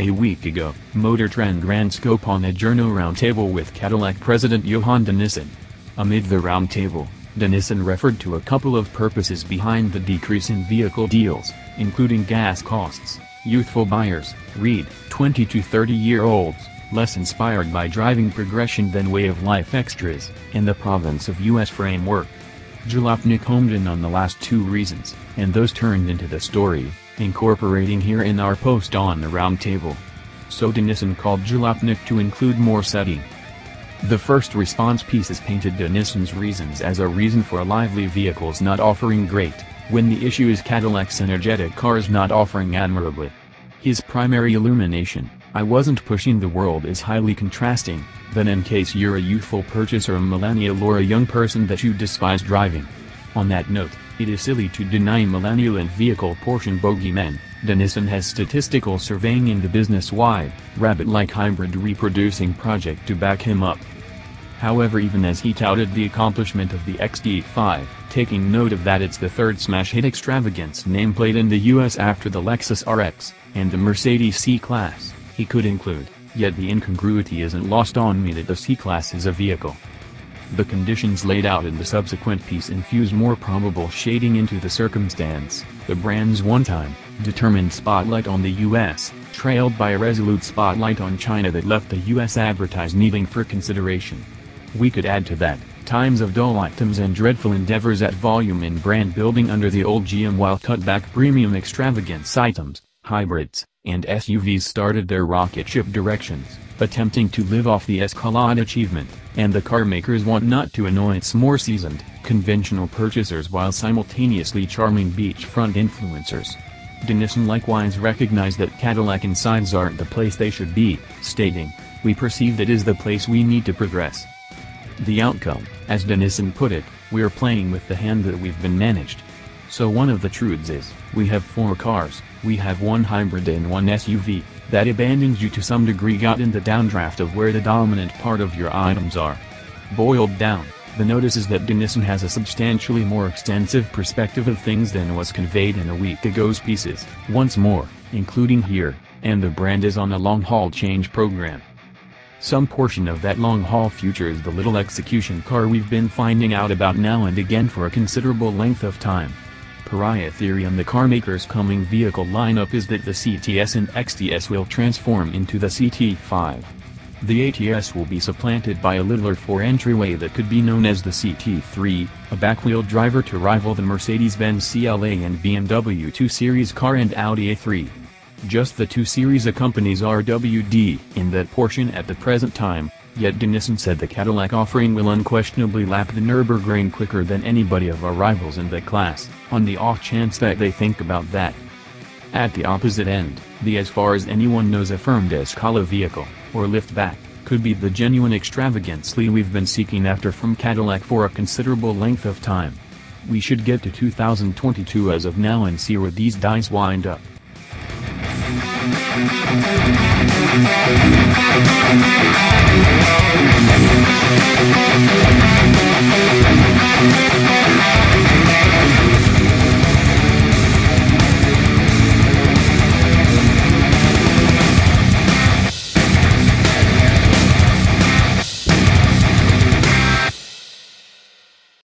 A week ago, Motor Trend ran scope on a journo roundtable with Cadillac President Johan de Nysschen. Amid the roundtable, de Nysschen referred to a couple of purposes behind the decrease in vehicle deals, including gas costs, youthful buyers, read, 20 to 30 year olds, less inspired by driving progression than way of life extras, and the province of U.S. framework. Jalopnik homed in on the last two reasons, and those turned into the story, incorporating here in our post on the roundtable. So de Nysschen called Jalopnik to include more setting. The first response pieces painted de Nysschen's reasons as a reason for lively vehicles not offering great, when the issue is Cadillac's energetic cars not offering admirably. His primary illumination, I wasn't pushing the world is highly contrasting, then in case you're a youthful purchaser a millennial or a young person that you despise driving. On that note, it is silly to deny millennial and vehicle portion bogeymen, de Nysschen has statistical surveying in the business-wide, rabbit-like hybrid reproducing project to back him up. However even as he touted the accomplishment of the XT5, taking note of that it's the third smash hit extravagance nameplate in the US after the Lexus RX, and the Mercedes C-Class, he could include, yet the incongruity isn't lost on me that the C-Class is a vehicle. The conditions laid out in the subsequent piece infuse more probable shading into the circumstance, the brand's one-time, determined spotlight on the US, trailed by a resolute spotlight on China that left the US advertise needing for consideration. We could add to that, times of dull items and dreadful endeavors at volume in brand building under the old GM while cutback premium extravagance items, hybrids, and SUVs started their rocket ship directions attempting to live off the Escalade achievement, and the car makers want not to annoy its more seasoned, conventional purchasers while simultaneously charming beachfront influencers. de Nysschen likewise recognized that Cadillac insides aren't the place they should be, stating, we perceive that is the place we need to progress. The outcome, as de Nysschen put it, we're playing with the hand that we've been managed. So one of the truths is, we have four cars, we have one hybrid and one SUV, that abandons you to some degree got in the downdraft of where the dominant part of your items are. Boiled down, the notice is that de Nysschen has a substantially more extensive perspective of things than was conveyed in a week ago's pieces, once more, including here, and the brand is on a long-haul change program. Some portion of that long-haul future is the little execution car we've been finding out about now and again for a considerable length of time pariah theory on the carmaker's coming vehicle lineup is that the CTS and XTS will transform into the CT5. The ATS will be supplanted by a littler 4 entryway that could be known as the CT3, a backwheel driver to rival the Mercedes-Benz CLA and BMW 2 Series car and Audi A3. Just the 2 Series accompanies RWD in that portion at the present time, Yet de Nysschen said the Cadillac offering will unquestionably lap the Nürburgring quicker than anybody of our rivals in the class, on the off chance that they think about that. At the opposite end, the as far as anyone knows affirmed Escala vehicle, or liftback, could be the genuine extravagancy we've been seeking after from Cadillac for a considerable length of time. We should get to 2022 as of now and see where these dice wind up.